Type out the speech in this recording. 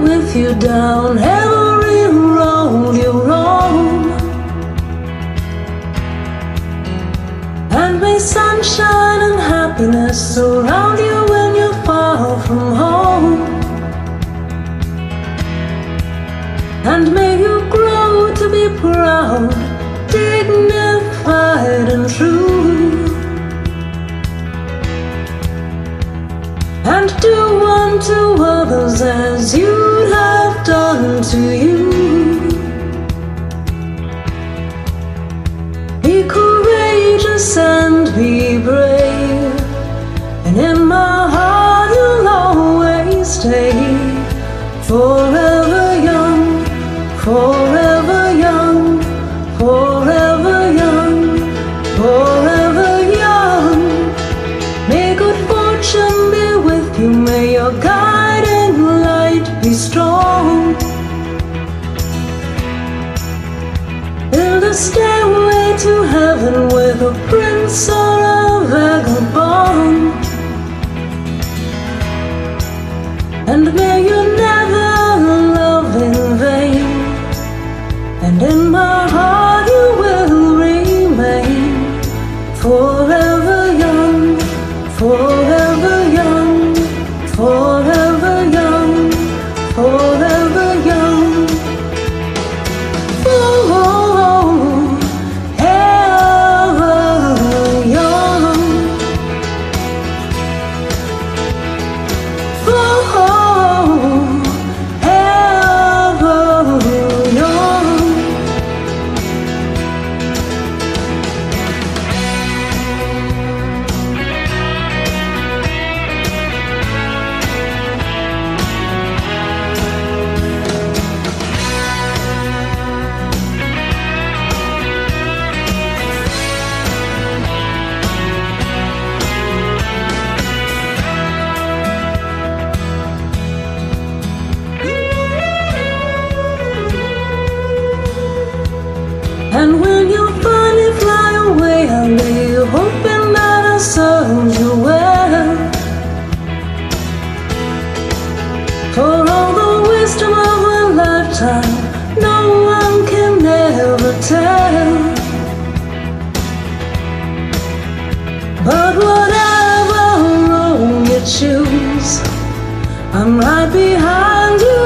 with you down every road you roam. And may sunshine and happiness surround you when you're far from home. And may you grow to be proud, dignified and true. Unto others as you'd have done to you. Be courageous and be brave, and in my heart you'll always stay. Forever young, forever young, forever young, forever young. May good fortune be with you, may your guiding light be strong. Build a stairway to heaven with a prince or a vagabond. And may you And when you finally fly away, I'll be hoping that I served you well. For all the wisdom of a lifetime, no one can ever tell. But whatever road you choose, I'm right behind you.